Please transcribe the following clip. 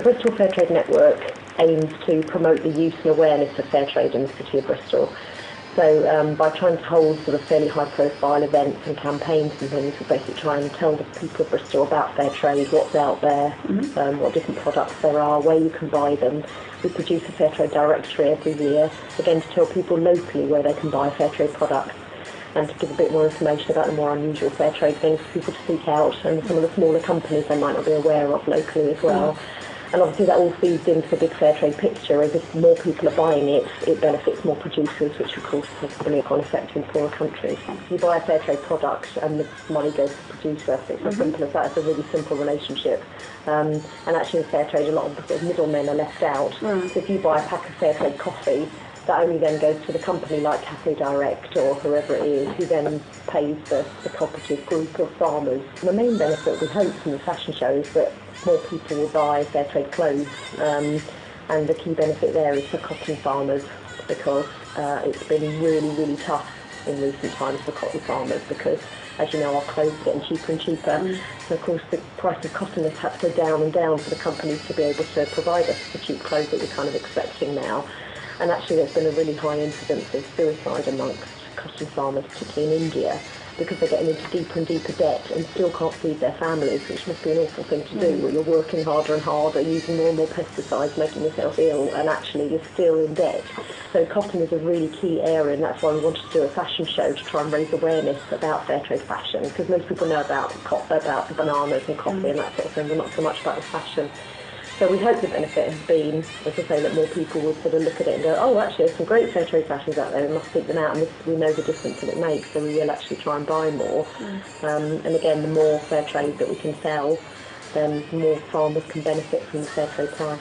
The Bristol Fair Trade Network aims to promote the use and awareness of fair trade in the city of Bristol. So um, by trying to hold sort of fairly high profile events and campaigns and things, we basically try and tell the people of Bristol about fair trade, what's out there, mm-hmm. um, what different products there are, where you can buy them. We produce a fair trade directory every year, again to tell people locally where they can buy fair trade products and to give a bit more information about the more unusual fair trade things for people to seek out and some of the smaller companies they might not be aware of locally as well. Mm-hmm. And obviously that all feeds into the big fair trade picture. As if more people are buying it, it benefits more producers, which of course has a knock-on effect in poorer countries. You buy a fair trade product and the money goes to the producer. It's mm-hmm. simple as that. It's a really simple relationship. Um, and actually in fair trade, a lot of the sort of middlemen are left out. Mm. So if you buy a pack of fair trade coffee, that only then goes to the company like Cafédirect or whoever it is, who then pays the, the cooperative group of farmers. The main benefit we hope from the fashion show is that more people will buy fair trade clothes. Um, and the key benefit there is for cotton farmers because uh, it's been really, really tough in recent times for cotton farmers because, as you know, our clothes are getting cheaper and cheaper. Mm. So, of course, the price of cotton has had to go down and down for the companies to be able to provide us the cheap clothes that we're kind of expecting now. And actually, there's been a really high incidence of suicide amongst cotton farmers, particularly in India because they're getting into deeper and deeper debt and still can't feed their families, which must be an awful thing to do, mm. where you're working harder and harder, using more and more pesticides, making yourself ill, and actually you're still in debt. So cotton is a really key area, and that's why we wanted to do a fashion show to try and raise awareness about fair trade fashion, because most people know about about bananas and coffee mm. and that sort of thing, but not so much about the fashion. So we hope the benefit has been, as I say, that more people will sort of look at it and go, oh, actually, there's some great fair trade fashions out there. We must seek them out, and this, we know the difference that it makes, so we will actually try and buy more. Mm. Um, and again, the more fair trade that we can sell, then more farmers can benefit from the fair trade price.